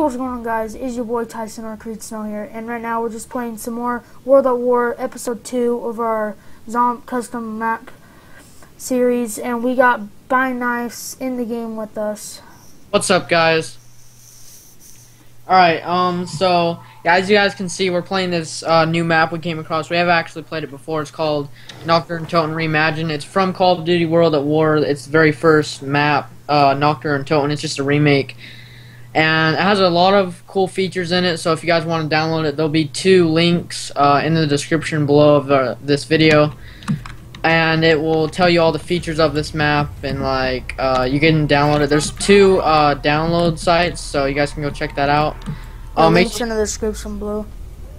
what's going on guys, it's your boy Tyson or Creed Snow here, and right now we're just playing some more World at War Episode 2 of our Zom custom map series, and we got Bynifes in the game with us. What's up, guys? Alright, um, so, yeah, as you guys can see, we're playing this uh, new map we came across. We have actually played it before. It's called Nacht der Untoten Reimagined. It's from Call of Duty World at War. It's the very first map, uh, Nacht der Untoten. It's just a remake. And it has a lot of cool features in it, so if you guys want to download it, there'll be two links uh, in the description below of the, this video and it will tell you all the features of this map and like uh, you can download it. There's two uh, download sites, so you guys can go check that out. Uh, links in the description below.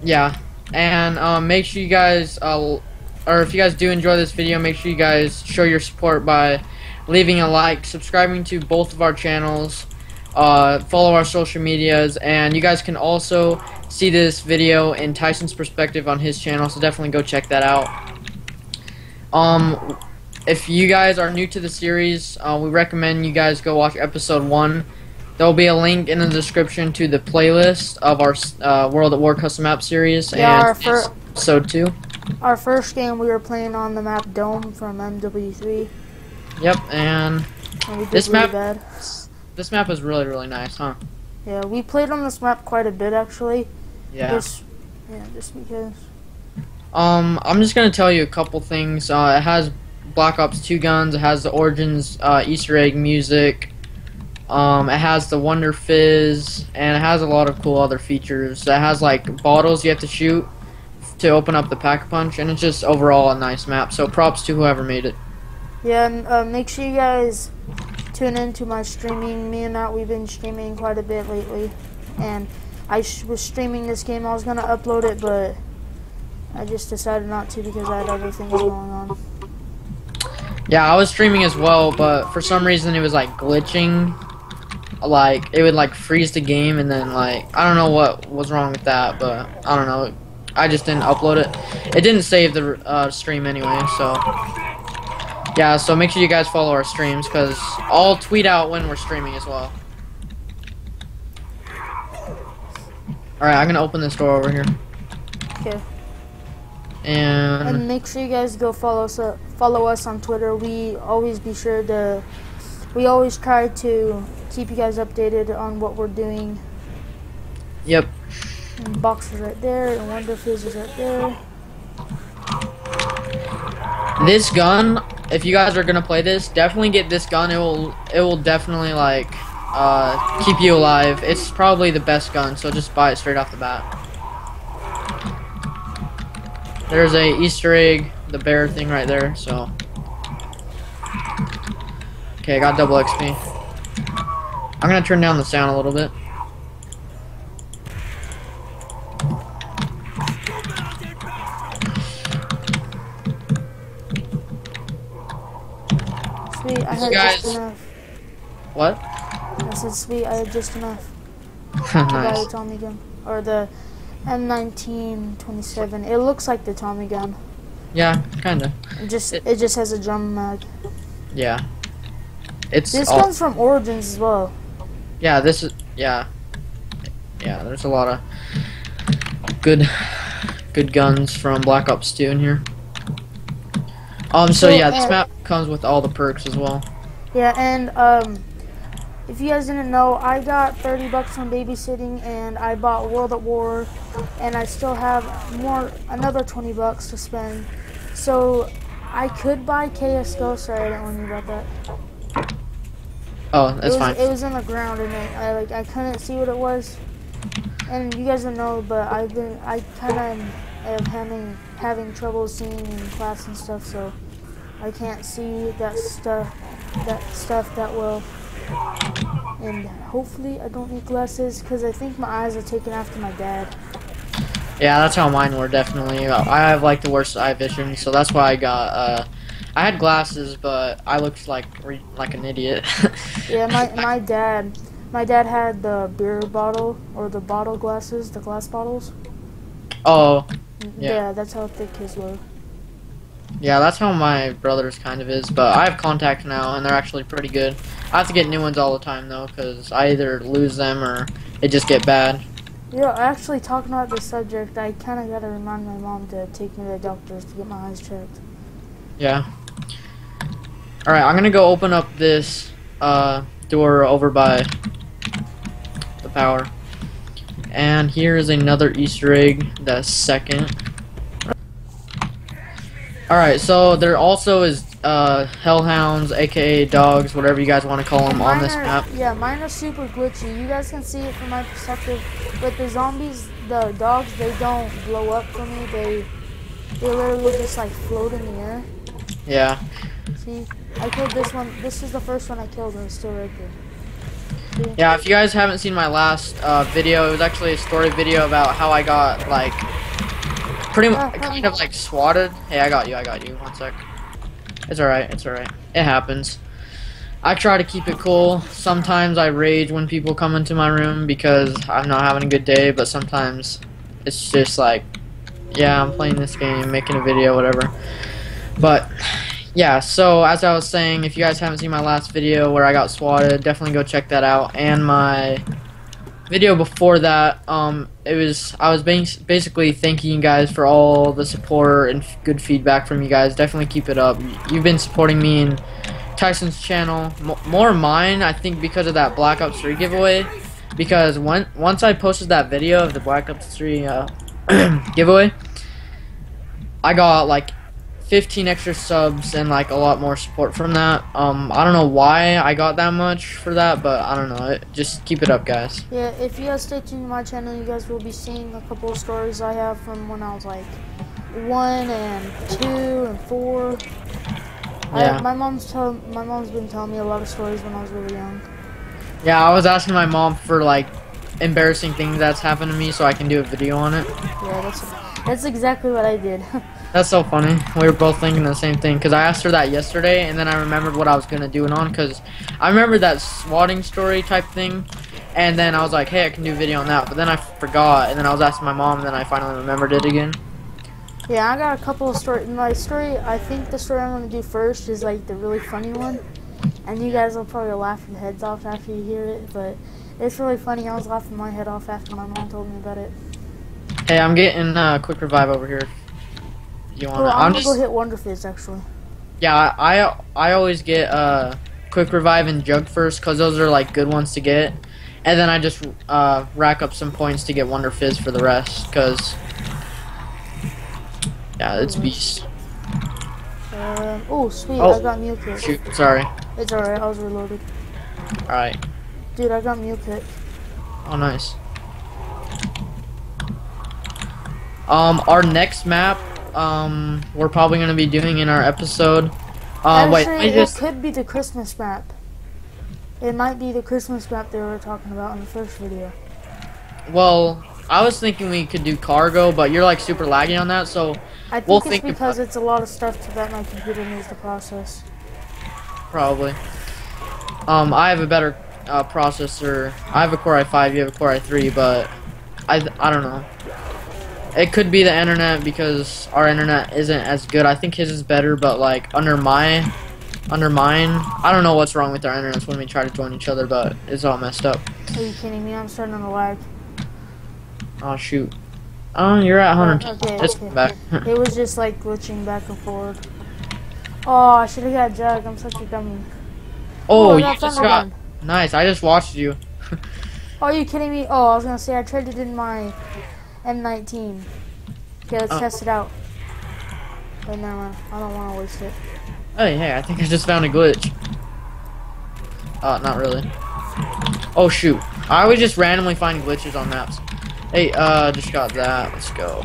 Yeah, and um, make sure you guys, uh, or if you guys do enjoy this video, make sure you guys show your support by leaving a like, subscribing to both of our channels, uh, follow our social medias, and you guys can also see this video in Tyson's perspective on his channel, so definitely go check that out. Um, if you guys are new to the series, uh, we recommend you guys go watch episode one. There will be a link in the description to the playlist of our uh, World at War custom map series yeah, and episode two. Our first game, we were playing on the map Dome from MW3. Yep, and, and this map, bad. This map is really really nice, huh? Yeah, we played on this map quite a bit actually. Yeah. Just, yeah, just because. Um, I'm just gonna tell you a couple things. Uh, it has Black Ops 2 guns. It has the Origins uh, Easter egg music. Um, it has the Wonder Fizz, and it has a lot of cool other features. It has like bottles you have to shoot to open up the pack punch, and it's just overall a nice map. So props to whoever made it. Yeah, and uh, make sure you guys tune into my streaming. Me and Matt, we've been streaming quite a bit lately, and I was streaming this game. I was gonna upload it, but I just decided not to because I had other things going on. Yeah, I was streaming as well, but for some reason it was like glitching. Like it would like freeze the game, and then like I don't know what was wrong with that, but I don't know. I just didn't upload it. It didn't save the uh, stream anyway, so yeah. So make sure you guys follow our streams because I'll tweet out when we're streaming as well. All right, I'm gonna open this door over here. Okay. And, and make sure you guys go follow us uh, follow us on Twitter. We always be sure to we always try to keep you guys updated on what we're doing. Yep. And box is right there, and Wonder Fizz is right there. This gun, if you guys are gonna play this, definitely get this gun. It will it will definitely like uh, keep you alive. It's probably the best gun, so just buy it straight off the bat. There's a Easter egg, the bear thing right there, so. Okay, I got double XP. I'm gonna turn down the sound a little bit. Had guys, just enough. What? I said, sweet, I had just enough. nice. The Tommy gun. Or the M1927. It looks like the Tommy gun. Yeah, kinda. It just it, it just has a drum mag. Yeah. It's This all, comes from Origins as well. Yeah, this is yeah. Yeah, there's a lot of good good guns from Black Ops 2 in here. Um so, so yeah, this map comes with all the perks as well. Yeah, and um if you guys didn't know, I got 30 bucks from babysitting and I bought World at War and I still have more another 20 bucks to spend. So I could buy CSGO, sorry I didn't want you about that. Oh, that's it was, fine. It was in the ground and it, I like I couldn't see what it was. And you guys don't know, but I've been I kind of am having having trouble seeing in class and stuff, so I can't see that stuff that stuff that well. And hopefully I don't need glasses because I think my eyes are taken after my dad. Yeah, that's how mine were definitely. I have like the worst eye vision, so that's why I got. Uh, I had glasses, but I looked like like an idiot. yeah, my my dad, my dad had the beer bottle or the bottle glasses, the glass bottles. Oh. Yeah, yeah that's how thick his were. Yeah, that's how my brother's kind of is, but I have contacts now, and they're actually pretty good. I have to get new ones all the time, though, because I either lose them or they just get bad. Yeah, actually, talking about this subject, I kind of got to remind my mom to take me to the doctors to get my eyes checked. Yeah. Alright, I'm gonna go open up this uh, door over by the power. And here is another Easter egg, the second. Alright, so there also is uh, hellhounds, aka dogs, whatever you guys want to call them, on this are- map. Yeah, mine are super glitchy. You guys can see it from my perspective. But the zombies, the dogs, they don't blow up for me. They they literally just like float in the air. Yeah. See, I killed this one. This is the first one I killed, and it's still right there. See? Yeah, if you guys haven't seen my last uh, video, it was actually a story video about how I got, like, pretty much Uh, kind of like swatted. Hey, I got you, I got you. One sec. It's alright, it's alright. It happens. I try to keep it cool. Sometimes I rage when people come into my room because I'm not having a good day, but sometimes it's just like, yeah, I'm playing this game, making a video, whatever. But, yeah, so as I was saying, if you guys haven't seen my last video where I got swatted, definitely go check that out. And my video before that, um, it was I was bas- basically thanking you guys for all the support and good feedback from you guys. Definitely keep it up. You've been supporting me and Tyson's channel, M- more mine, I think, because of that Black Ops 3 giveaway. Because when once I posted that video of the Black Ops 3 uh, giveaway, I got like 15 extra subs and like a lot more support from that. Um, I don't know why I got that much for that, but I don't know. It, just keep it up, guys. Yeah, if you guys stay tuned to my channel, you guys will be seeing a couple of stories I have from when I was like one and two and four. Yeah. I, my mom's tell my mom's been telling me a lot of stories when I was really young. Yeah, I was asking my mom for like embarrassing things that's happened to me so I can do a video on it. Yeah, that's that's exactly what I did. That's so funny. We were both thinking the same thing because I asked her that yesterday and then I remembered what I was gonna do it on because I remember that swatting story type thing. And then I was like, hey, I can do a video on that. But then I forgot, and then I was asking my mom, and then I finally remembered it again. yeah, I got a couple of stories. My story, I think the story I'm gonna do first is like the really funny one, and you guys will probably laugh your heads off after you hear it. But it's really funny. I was laughing my head off after my mom told me about it. Hey, I'm getting a uh, quick revive over here. You Oh, wanna? I'm, I'm gonna just. go hit Wonder Fizz actually. Yeah, I I always get uh quick revive and jug first because those are like good ones to get, and then I just uh rack up some points to get Wonder Fizz for the rest because yeah, it's beast. Um, oh, sweet, Oh. I got Mule Kick. Shoot, sorry. It's alright, I was reloaded. All right. Dude, I got Mule Kick. Oh, nice. Um, our next map, um, we're probably gonna be doing in our episode. Uh, wait, Actually, I just it could be the Christmas map. It might be the Christmas map they were talking about in the first video. well, I was thinking we could do cargo, but you're like super laggy on that, so I think We'll it's think because it's a lot of stuff to, that my computer needs to process. Probably. Um, I have a better uh, processor. I have a Core i5. You have a Core i3, but I I don't know. It could be the internet because our internet isn't as good. I think his is better, but like under my under mine, I don't know what's wrong with our internets when we try to join each other, but it's all messed up. Are you kidding me? I'm starting to lag. Oh shoot. Oh, you're at 100. Okay, Let's okay. back. It was just like glitching back and forth. Oh, I should have got Jug. I'm such a dummy. oh, I you just got Thundergun. nice. I just watched you. Oh, are you kidding me? Oh, I was gonna say I traded in my M19. Okay, let's Oh. test it out. Never mind. I don't want to waste it. Hey, hey, I think I just found a glitch. Uh, not really. Oh, shoot. I always just randomly find glitches on maps. Hey, uh, just got that. Let's go.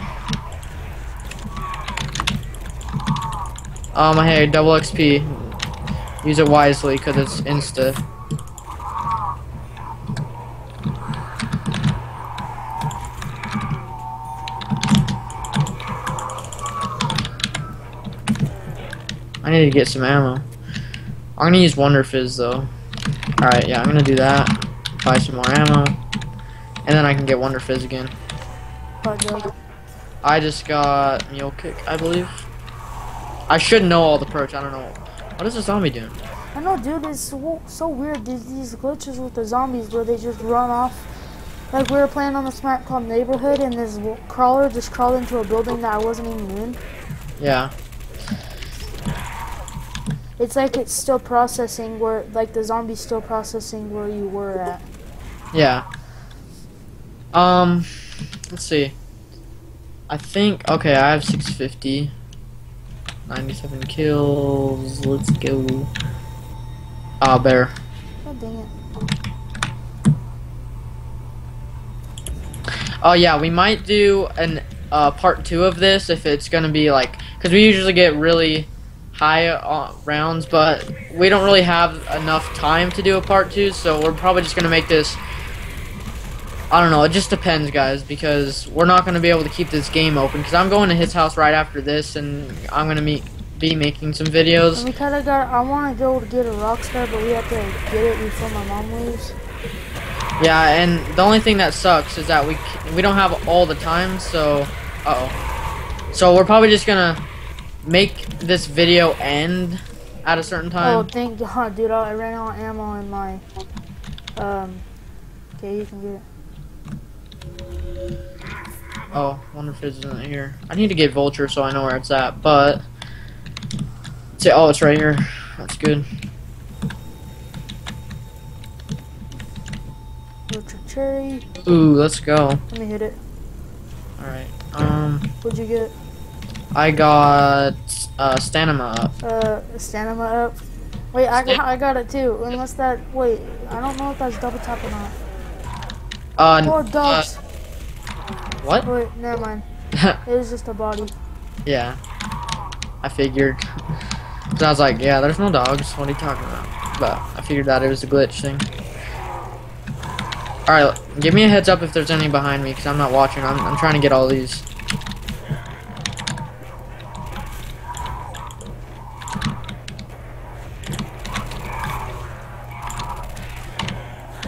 Um, hey, double XP. Use it wisely, because it's insta. I need to get some ammo. I'm gonna use Wonder Fizz though. Alright, yeah, I'm gonna do that. Buy some more ammo. And then I can get Wonder Fizz again. I just got Mule Kick, I believe. I should know all the perks. I don't know. What is the zombie doing? I know, dude. It's so, so weird. These, these glitches with the zombies where they just run off. Like we were playing on this map called Neighborhood, and this crawler just crawled into a building that I wasn't even in. Yeah. It's like it's still processing where, like the zombie's still processing where you were at. Yeah. Um, let's see. I think okay. I have 650. 97 kills. Let's go. Ah, bear. God dang it. Oh yeah, we might do an uh, part two of this if it's gonna be like, because we usually get really high uh, rounds, but we don't really have enough time to do a part two, so we're probably just gonna make this. I don't know. It just depends, guys, because we're not gonna be able to keep this game open. Because I'm going to his house right after this, and I'm gonna meet be making some videos. we kind of got. I want to go to get a rockstar, but we have to get it before my mom leaves. Yeah, and the only thing that sucks is that we we don't have all the time, so uh oh. So we're probably just gonna make this video end at a certain time. Oh, thank God, dude! I ran out of ammo in my. Um. Okay, you can get it. Oh, wonder if it's isn't here. I need to get vulture so I know where it's at, but say oh it's right here. That's good. Ultra cherry. Ooh, let's go. Let me hit it. Alright. Um What'd you get? I got uh stamina up. Uh, stamina up. Wait, I got, I got it too. Unless that. Wait, I don't know if that's double tap or not. Uh, n- Oh, dogs. uh what? Wait, never mind. It was just a body. Yeah. I figured. So I was like, yeah, there's no dogs. What are you talking about? But I figured that it was a glitch thing. Alright, give me a heads up if there's any behind me, because I'm not watching. I'm, I'm trying to get all these.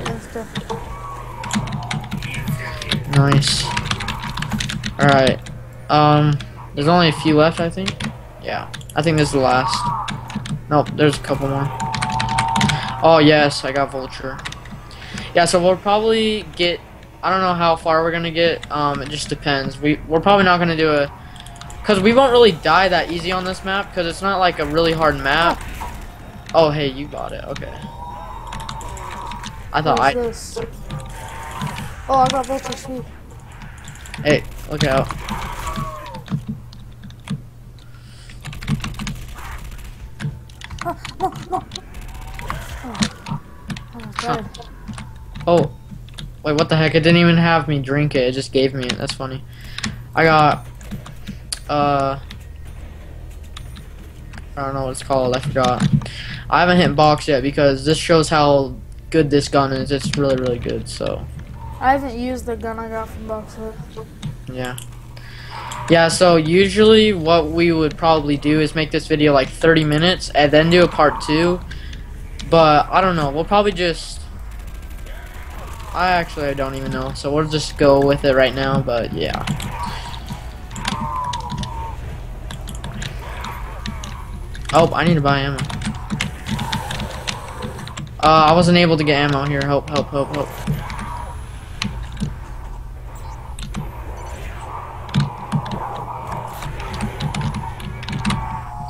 and stuff. Nice. Alright. Um, there's only a few left, I think. Yeah. I think this is the last. Nope, there's a couple more. Oh, yes, I got Vulture. Yeah, so we'll probably get... I don't know how far we're gonna get. Um, it just depends. We, we're probably not gonna do a... Because we won't really die that easy on this map, because it's not like a really hard map. Oh, hey, you got it. Okay. I thought I... this? Oh, I got vulture sweet. Hey, look out. No, no. Oh, oh Oh, wait, what the heck? It didn't even have me drink it. It just gave me it. That's funny. I got, uh, I don't know what it's called. I forgot. I haven't hit box yet because this shows how good this gun is. It's really, really good. So, I haven't used the gun I got from Boxer. Yeah. Yeah, so usually what we would probably do is make this video like 30 minutes and then do a part two. But I don't know. We'll probably just. I actually I don't even know. So we'll just go with it right now. But yeah. Oh, I need to buy ammo. Uh, I wasn't able to get ammo here. Help! Help! Help! Help!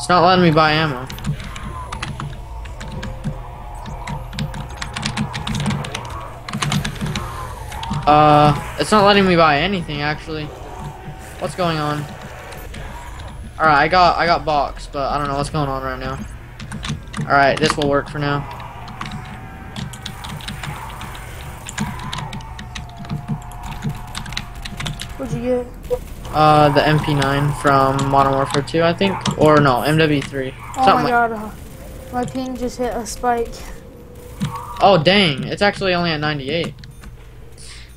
It's not letting me buy ammo. Uh, it's not letting me buy anything actually. What's going on? All right, I got I got box, but I don't know what's going on right now. All right, this will work for now. What'd you get? Uh, the MP9 from Modern Warfare 2, I think, or no, MW3. Oh Something my God. My ping just hit a spike. Oh dang, it's actually only at 98.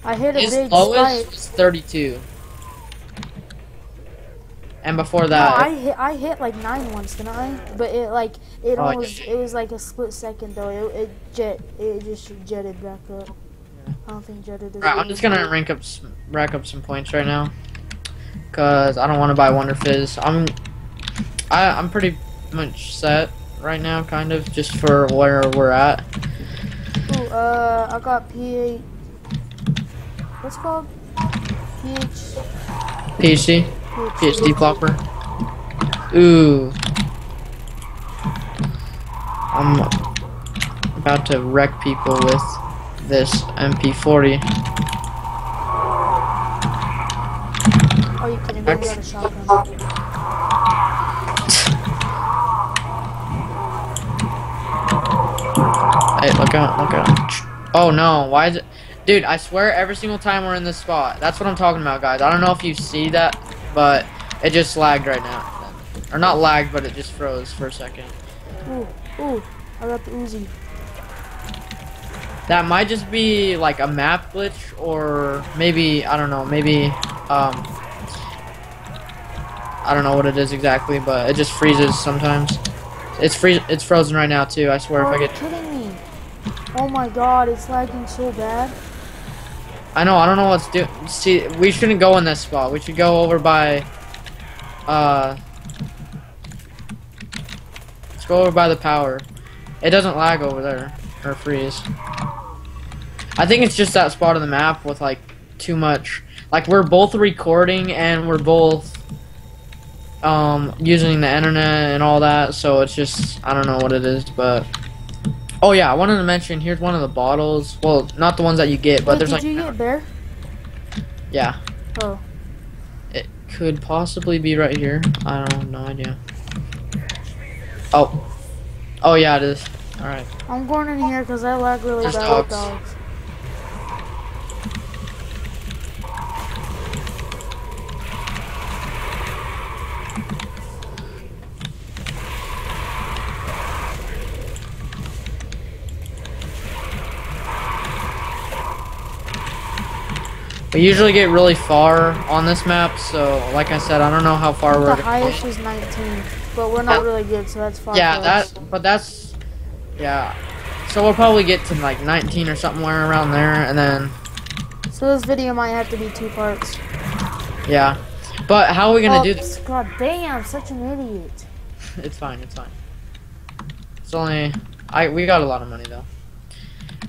I hit a His big lowest spike. was 32. And before No, that, I hit I hit like nine once, didn't I? But it like it Oh, almost it was like a split second though. It, it jet it just jetted back up. I don't think jetted is. Alright, I'm just gonna rank up, rack up some points right now, cause I don't want to buy Wonder Fizz. I'm, I I'm pretty much set right now, kind of, just for where we're at. Ooh, uh, I got PH. What's it called? PH. PhD, PhD flopper. Ooh. I'm about to wreck people with this MP40. Oh, you kidding me? We got a shotgun. Hey, look out, look out. Oh no, why is it? Dude, I swear every single time we're in this spot. That's what I'm talking about, guys. I don't know if you see that, but it just lagged right now. Or not lagged, but it just froze for a second. Ooh, ooh, I got the Uzi. That might just be like a map glitch, or maybe, I don't know, maybe, um, I don't know what it is exactly, but it just freezes sometimes. It's free. It's frozen right now too. I swear oh, if I get, kidding me. Oh my god, it's lagging so bad. I know. I don't know what's do. See, we shouldn't go in this spot. We should go over by, uh, let's go over by the power. It doesn't lag over there or freeze. I think it's just that spot on the map with like too much. Like we're both recording and we're both um using the internet and all that, so it's just I don't know what it is, but oh yeah, I wanted to mention here's one of the bottles. Well, not the ones that you get, but Wait, there's did like you get bear? yeah, Oh, it could possibly be right here. I don't have no idea. Oh, oh yeah, it is. All right. I'm going in here because I lag really There's bad with dogs. We usually get really far on this map, so like I said, I don't know how far we're The highest was 19, but we're not Yeah. really good, so that's fine. Yeah, that, but that's, yeah. So we'll probably get to like 19 or somewhere around there, and then, So this video might have to be two parts. yeah. But how are we gonna oh, do this? God damn, I'm such an idiot. It's fine, it's fine. It's only, I, we got a lot of money though.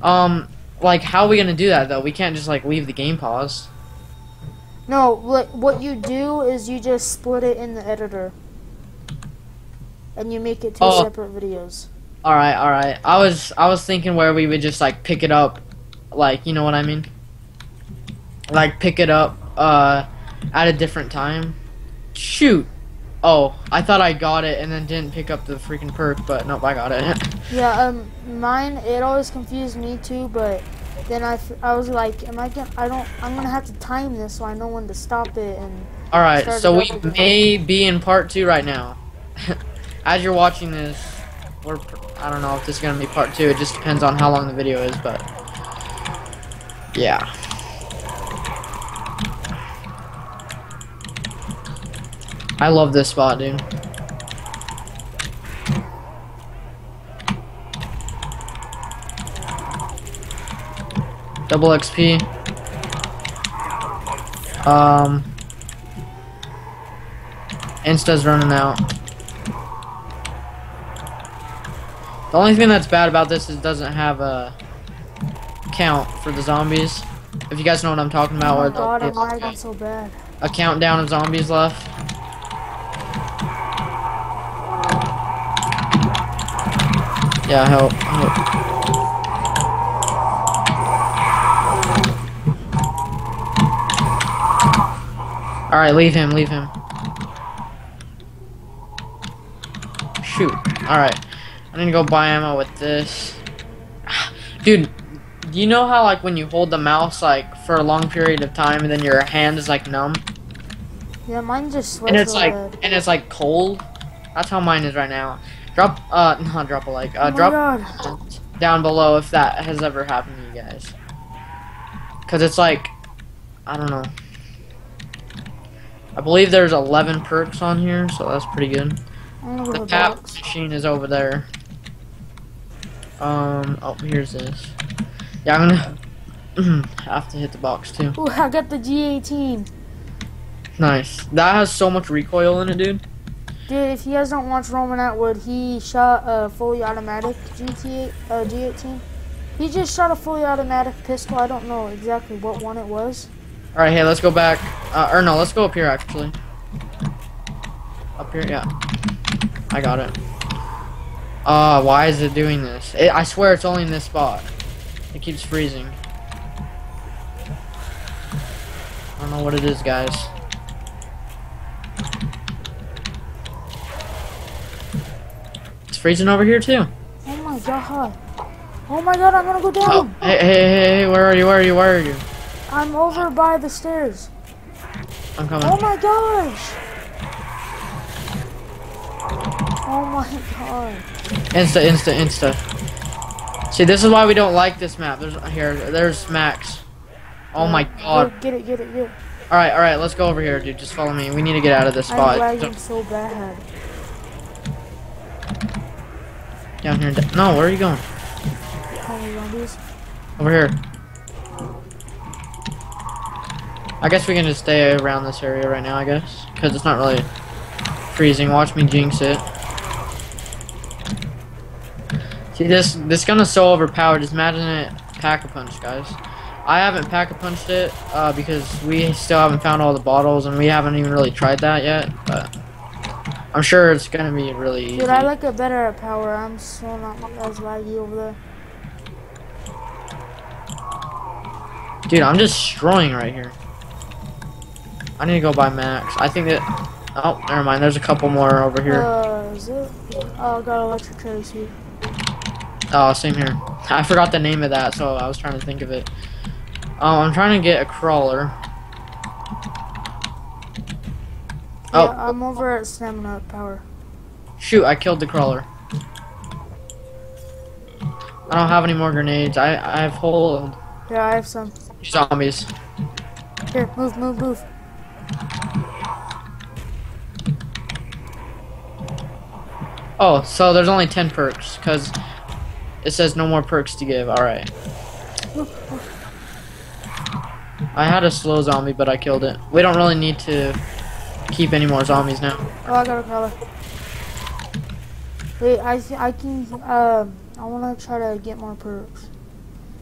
Um, like, how are we gonna do that though? We can't just like leave the game paused. No, what what you do is you just split it in the editor, and you make it two Oh. separate videos. All right, all right. I was, I was thinking where we would just like pick it up, like, you know what I mean? Like pick it up, uh, at a different time. Shoot. Oh, I thought I got it and then didn't pick up the freaking perk, but nope, I got it. Yeah, um, mine it always confused me too, but then I, I was like, am I gonna? I don't. I'm gonna have to time this so I know when to stop it and. all right, so we may be in part two right now. As you're watching this, we're, I don't know if this is gonna be part two. It just depends on how long the video is, but yeah. I love this spot, dude. Double XP. Um. Insta's running out. The only thing that's bad about this is it doesn't have a count for the zombies. If you guys know what I'm talking about, Oh my god, I'm the- lagging so bad. a countdown of zombies left. Yeah, help. help. Alright, leave him, leave him. Shoot. Alright. I need to go buy ammo with this. Dude, do you know how like when you hold the mouse like for a long period of time and then your hand is like numb? Yeah, mine just and it's like and it's like cold. That's how mine is right now. Drop uh not drop a like uh oh drop god. down below if that has ever happened to you guys. Cause it's like I don't know. I believe there's 11 perks on here, so that's pretty good. I'm gonna go The to the tap box. machine is over there. Um, oh, here's this. Yeah, I'm gonna have to hit the box too. Ooh, I got the G18. Nice. That has so much recoil in it, dude. Dude, if you guys don't watch Roman Atwood, he shot a fully automatic GT8, uh, G18. He just shot a fully automatic pistol. I don't know exactly what one it was. All right, hey, let's go back. Uh, or no, let's go up here actually. Up here, yeah. I got it. Uh, why is it doing this? It, I swear it's only in this spot. It keeps freezing. I don't know what it is, guys. Freezing over here too. Oh my god. Oh my god, I'm gonna go down. Oh, hey, hey, hey, hey, where are you? Where are you? Where are you? I'm over by the stairs. I'm coming. Oh my gosh. Oh my god. Insta, insta, insta. See, this is why we don't like this map. There's here, there's Max. Oh my god. Get it, get it, get it. All right, all right, let's go over here, dude. Just follow me. We need to get out of this I'm spot. lagging so bad. Down here. No, where are you going? Over here. I guess we can just stay around this area right now, I guess. Because it's not really freezing. Watch me jinx it. See, this this gun is so overpowered. Just imagine it pack-a-punch, guys. I haven't pack-a-punched it uh, because we still haven't found all the bottles, and we haven't even really tried that yet. But I'm sure it's going to be really easy. Dude, I like it better at power. I'm so not as laggy over there. Dude, I'm just destroying right here. I need to go buy Max. I think that... Oh, never mind. There's a couple more over here. Uh, is it? Oh, got electric suit. Oh, same here. I forgot the name of that, so I was trying to think of it. Oh, I'm trying to get a crawler. Oh. Yeah, I'm over at stamina power. Shoot, I killed the crawler. I don't have any more grenades. I, I have whole Yeah, I have some. zombies. Here, move, move, move. Oh, so there's only 10 perks, because it says no more perks to give. Alright. I had a slow zombie, but I killed it. We don't really need to keep any more zombies now. Oh, I got a crawler. Wait, I I can um I want to try to get more perks.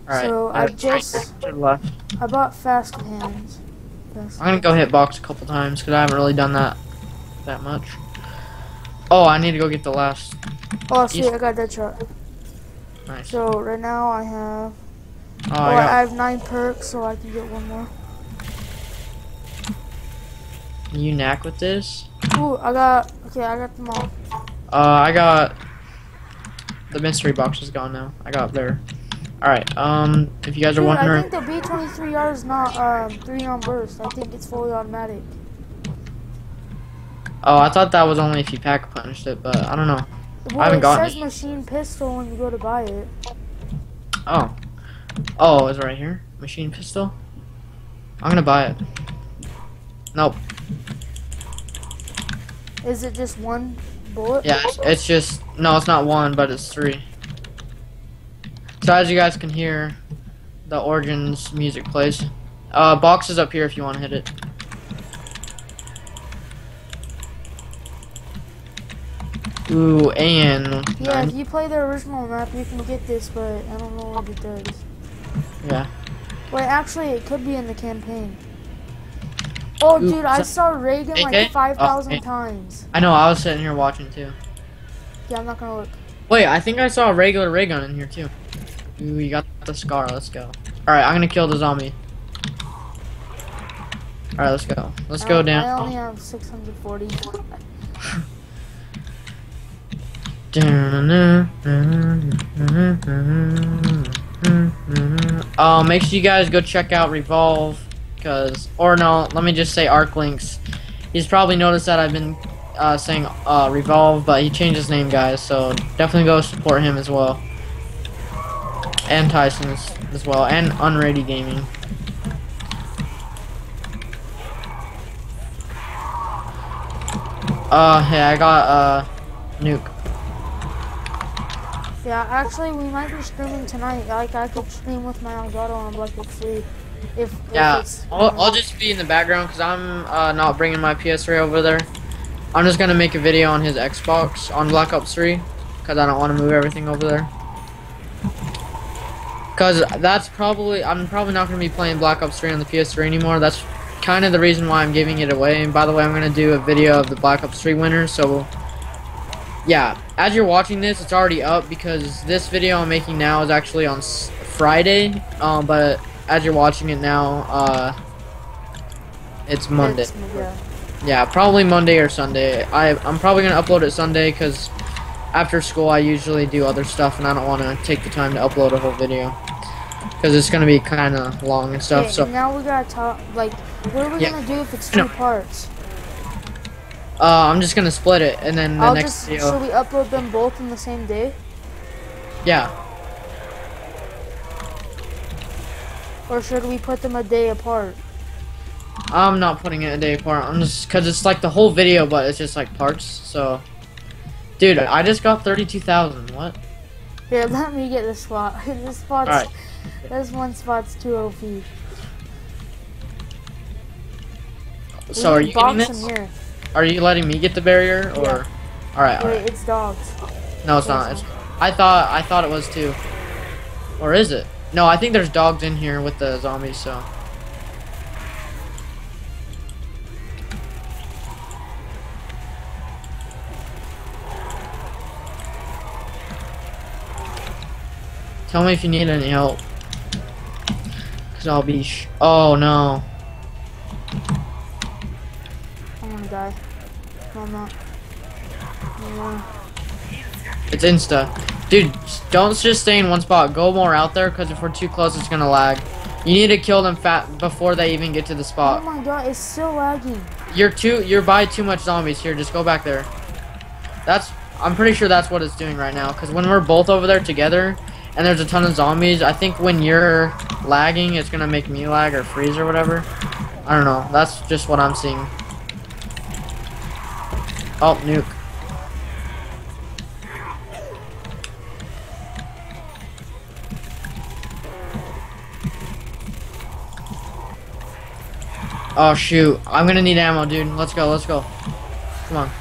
Alright. So, I just- left. I bought fast hands. Fast- I'm gonna go hit box a couple times because I haven't really done that that much. Oh, I need to go get the last. Oh, sweet, Yes. I got that shot. Nice. So right now I have Oh, oh, I I have nine perks, so I can get one more. You knack with this? Ooh, I got okay, I got them all. Uh, I got the mystery box is gone now. I got there. All right. Um, if you guys are Dude, I wondering, think the B23R is not um three on burst. I think it's fully automatic. oh, I thought that was only if you pack punched it, but I don't know. Well, haven't it gotten says it. machine pistol when you go to buy it. Oh, oh, it's right here? Machine pistol. I'm gonna buy it. Nope. Is it just one bullet? Yeah, it's, it's just no, it's not one, but it's three. So as you guys can hear, the Origins music plays. Uh, box is up here if you want to hit it. Ooh, and Yeah, if you play the original map, you can get this, but I don't know what it does. yeah. Wait, actually, it could be in the campaign. Oh, Ooh, dude, I saw ray gun AK? like 5,000 Oh, times. I know. I was sitting here watching too. Yeah, I'm not gonna look. Wait, I think I saw a regular ray gun in here too. Ooh, you got the scar. Let's go. All right, I'm gonna kill the zombie. All right, let's go. Let's go down. I only have 640. Uh, make sure you guys go check out Revolve, cause or no, let me just say Arc Links. He's probably noticed that I've been uh, saying uh, Revolve, but he changed his name, guys. So definitely go support him as well, and Tyson's as well, and Unready Gaming. Uh, hey, I got uh, nuke. Yeah, actually, we might be streaming tonight. Like, I could stream with my Elgato on Black Ops 3. If, Yeah, if I'll, I'll just be in the background because I'm uh, not bringing my PS3 over there. I'm just gonna make a video on his Xbox on Black Ops 3 because I don't want to move everything over there. Because that's probably I'm probably not gonna be playing Black Ops 3 on the PS3 anymore. That's kind of the reason why I'm giving it away. And by the way, I'm gonna do a video of the Black Ops 3 winners. So yeah, as you're watching this, it's already up because this video I'm making now is actually on S- Friday. Um, but as you're watching it now, uh, it's Monday. Yeah. Yeah, probably Monday or Sunday. I I'm probably gonna upload it Sunday because after school I usually do other stuff and I don't want to take the time to upload a whole video because it's gonna be kind of long and stuff. Okay, So now we gotta talk. Like, what are we Yeah. gonna do if it's No. two parts? uh, I'm just gonna split it and then the I'll next just. video. Should we upload them both in the same day, Yeah, or should we put them a day apart? I'm not putting it a day apart. I'm just because it's like the whole video, but it's just like parts. So, dude, I just got thirty-two thousand. What? Here, let me get this spot. this spot's. Alright. This one spot's too OP. So are you getting this? here. Are you letting me get the barrier or? Yeah. All right. All Wait, right. it's dogs. No, it's not. It's, I thought I thought it was too. Or is it? No, I think there's dogs in here with the zombies. So. Tell me if you need any help. Cause I'll be sh- Oh no. I'm gonna die. No, I'm not. No. It's insta. Dude, don't just stay in one spot. Go more out there, because if we're too close, it's gonna lag. You need to kill them fat before they even get to the spot. Oh my god, it's still lagging. You're too. You're by too much zombies here. Just go back there. That's. I'm pretty sure that's what it's doing right now. Because when we're both over there together, and there's a ton of zombies, I think when you're lagging, it's gonna make me lag or freeze or whatever. I don't know. That's just what I'm seeing. Oh, nuke. Oh shoot, I'm gonna need ammo, dude. Let's go, let's go. Come on.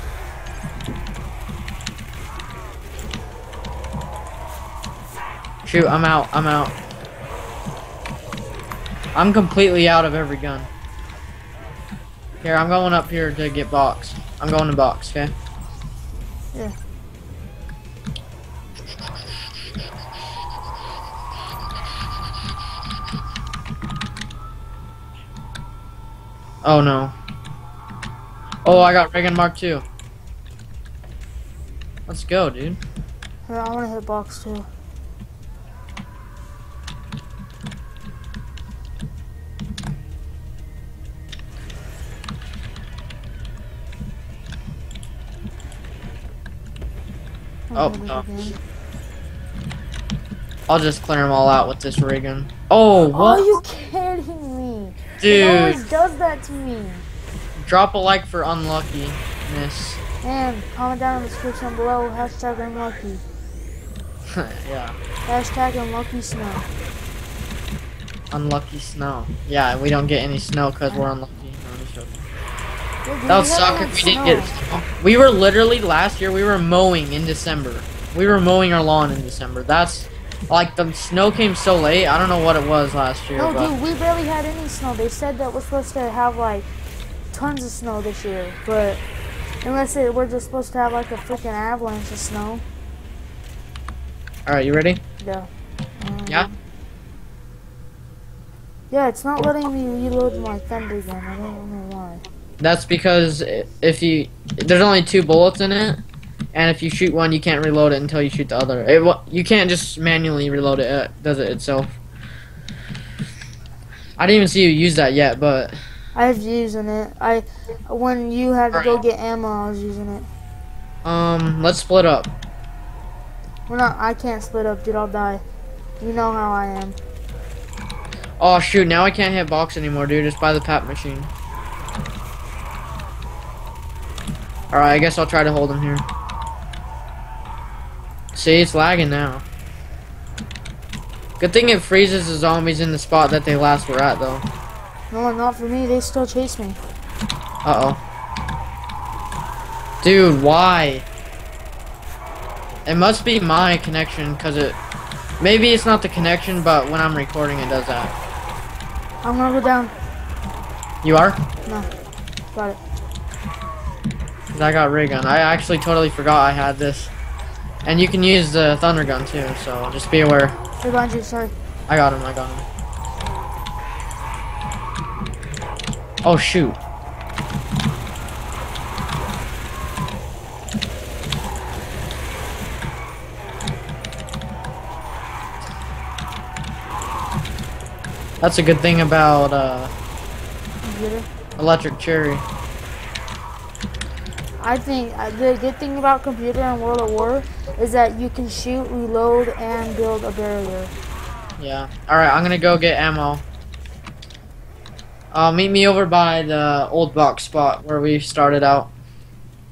Shoot, I'm out, I'm out. I'm completely out of every gun. Here, I'm going up here to get box. I'm going to box, okay? Yeah. Oh no. Oh, I got Ray Gun Mark II. Let's go, dude. Here, I wanna hit box too. Oh, no. I'll just clear them all out with this Reagan. Oh, what? Are you kidding me? It Dude, always does that to me. drop a like for unluckiness. And comment down in the description below hashtag unlucky. yeah, Hashtag unlucky snow. unlucky snow. Yeah, we don't get any snow because we're unlucky. No, I'm just joking. Dude, That would suck if we had didn't get snow. snow. We were literally last year. We were mowing in December. We were mowing our lawn in December. That's like the snow came so late. I don't know what it was last year, No, but dude, we barely had any snow. They said that we're supposed to have like tons of snow this year, but unless it, we're just supposed to have like a freaking avalanche of snow. all right, you ready? Yeah. Um, Yeah. Yeah, it's not letting me reload my thunder gun. I don't know why. That's because if you there's only two bullets in it, and if you shoot one, you can't reload it until you shoot the other. It, you can't just manually reload it. It does it itself. I didn't even see you use that yet, but I was using it. I when you had to go get ammo, I was using it. um, let's split up. We're not. I can't split up, dude. I'll die. You know how I am. Oh shoot! Now I can't hit box anymore, dude. It's by the pap machine. All right, I guess I'll try to hold him here. See, it's lagging now. Good thing it freezes the zombies in the spot that they last were at, though. No, not for me. They still chase me. Uh oh. Dude, why? It must be my connection, because it... Maybe it's not the connection, but when I'm recording, it does that. I'm gonna go down. You are? No. Got it. I got ray gun. I actually totally forgot I had this. And you can use the thunder gun, too, so just be aware. Behind you, sorry. I got him, I got him. Oh, shoot. That's a good thing about uh, electric cherry. I think uh, the good thing about computer in World at War is that you can shoot, reload, and build a barrier. Yeah. Alright, I'm gonna go get ammo. Uh, meet me over by the old box spot where we started out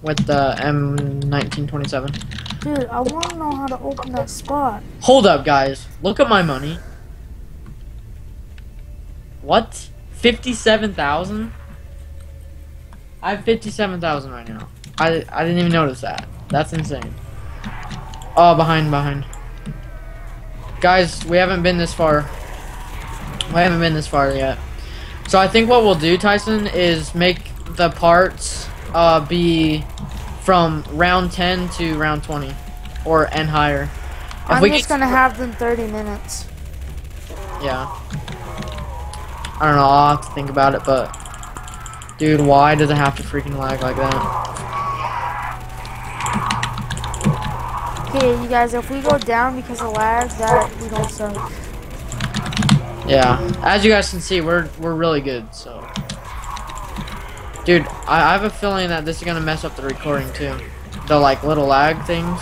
with the M1927. Dude, I want to know how to open that spot. Hold up, guys. Look at my money. What? 57,000? I have 57,000 right now. I, I didn't even notice that. That's insane. Oh, behind, behind. Guys, we haven't been this far. We haven't been this far yet. So I think what we'll do, Tyson, is make the parts uh, be from round 10 to round 20. Or, and higher. If I'm we just gonna have them 30 minutes. Yeah. I don't know, I'll have to think about it, but... Dude, why does it have to freaking lag like that? Okay, you guys, if we go down because of lag, that we don't suck. Yeah. As you guys can see, we're we're really good, so... Dude, I, I have a feeling that this is gonna mess up the recording, too. The, like, little lag things.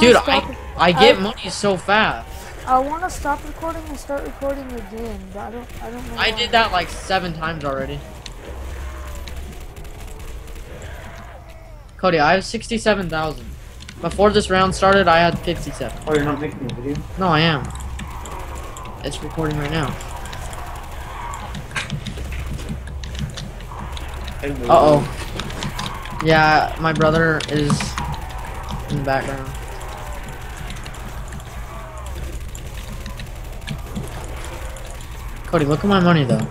Dude, I, I get money so fast. I want to stop recording and start recording again, but I don't. I don't know. I did that like seven times already. Cody, I have 67,000. Before this round started, I had 57. Oh, you're not making a video? No, I am. It's recording right now. Uh oh. Yeah, my brother is in the background. Cody, look at my money though.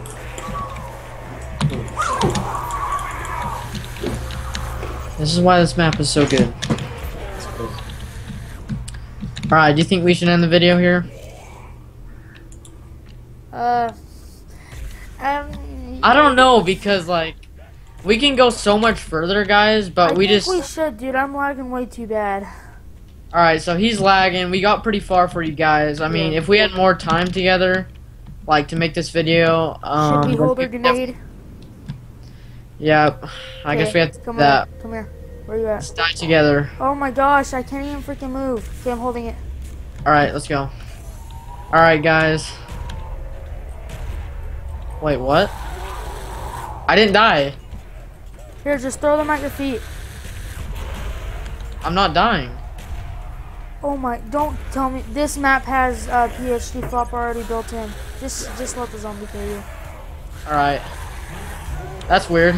This is why this map is so good. Alright, do you think we should end the video here? Uh. Um. I don't know because like we can go so much further, guys, but I we think just we should, dude. I'm lagging way too bad. All right. So he's lagging. We got pretty far for you guys. I mean, if we had more time together, like to make this video, um, should we hold our grenade? def- Yeah, I guess we have to Come that. here. Come here. Where you at? Let's die together. Oh my gosh, I can't even freaking move. Okay, I'm holding it. All right, let's go. All right, guys. Wait, what? I didn't die. Here, just throw them at your feet. I'm not dying. Oh my! Don't tell me this map has uh, PhD flop already built in. Just, just let the zombie kill you. All right. That's weird.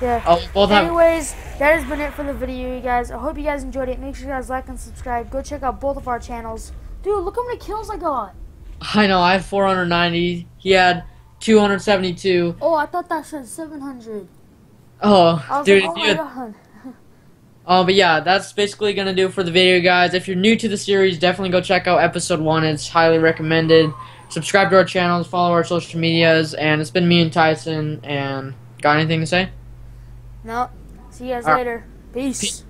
Yeah. Oh, we both have. Anyways, that has been it for the video, you guys. I hope you guys enjoyed it. Make sure you guys like and subscribe. Go check out both of our channels. Dude, look how many kills I got. I know. I have 490. He had 272. Oh, I thought that said 700. Oh, dude. like, oh you my had- god. Uh, but yeah, that's basically gonna do it for the video, guys. If you're new to the series, definitely go check out episode one. It's highly recommended. Subscribe to our channels, follow our social medias, and it's been me and Tyson. And got anything to say? No. See you guys Alright. later. Peace. Peace.